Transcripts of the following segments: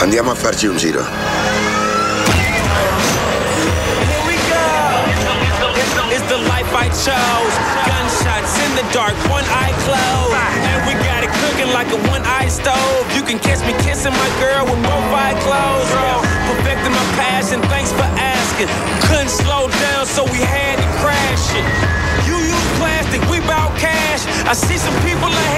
Andiamo a farci un giro. It's the life I chose. Gunshots in the dark, one eye closed. And we got it cooking like a one eye stove. You can catch me kissing my girl with both eyes closed. Oh, perfecting my passion, thanks for asking. Couldn't slow down, so we had to crash it. You use plastic, we bout cash. I see some people ahead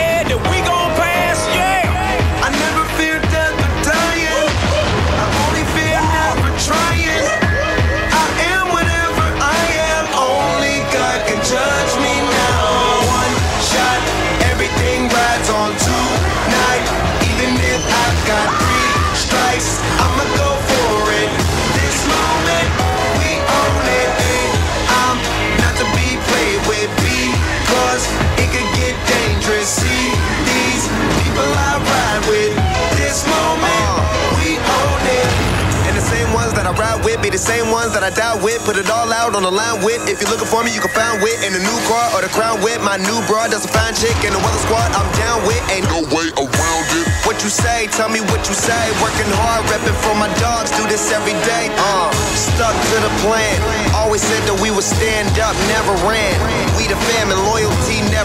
with be the same ones that I die with. Put it all out on the line with. If you're looking for me, you can find wit in the new car or the crown with. My new broad does a fine chick in the weather squad. I'm down with. Ain't no way around it. What you say? Tell me what you say. Working hard, repping for my dogs. Do this every day. Uh, stuck to the plan. Always said that we would stand up, never ran.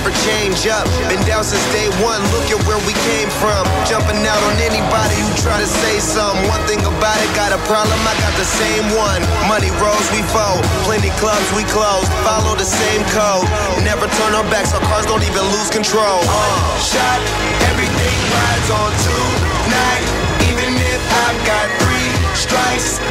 Never change up. Been down since day one. Look at where we came from. Jumping out on anybody who try to say something. One thing about it, got a problem, I got the same one. Money rolls, we fold. Plenty clubs, we close. Follow the same code. Never turn our backs, our cars don't even lose control. Uh, shot, everything rides on tonight. Even if I've got three strikes,